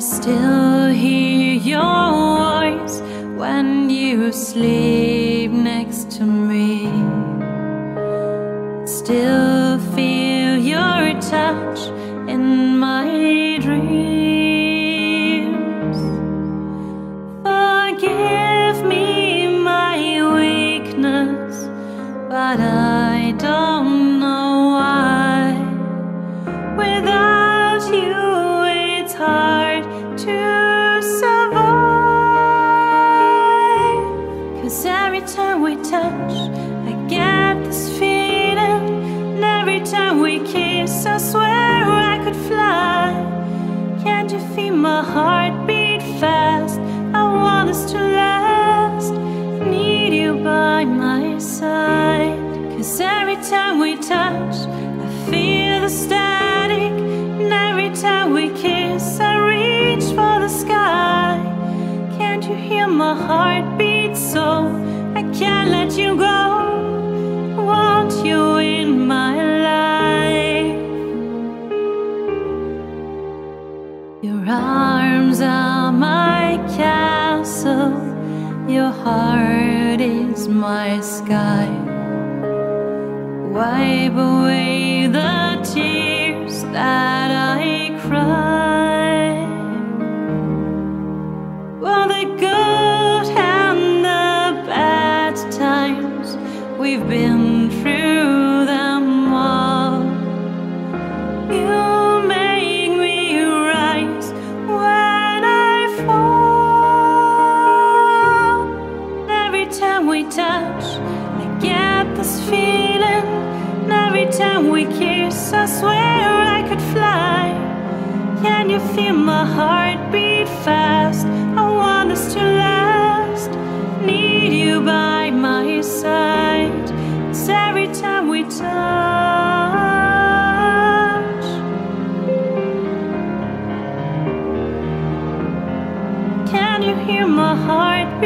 still hear your voice when you sleep next to me. Still feel your touch my heart beat fast? I want us to last. Need you by my side. Cause every time we touch, I feel the static. And every time we kiss, I reach for the sky. Can't you hear my heart beat so? I can't let you go. Your heart is my sky. Wipe away the tears that I cry. Well, the good and the bad times, we've been time we kiss, I swear I could fly. Can you feel my heart beat fast? I want us to last. Need you by my side. 'Cause every time we touch, can you hear my heart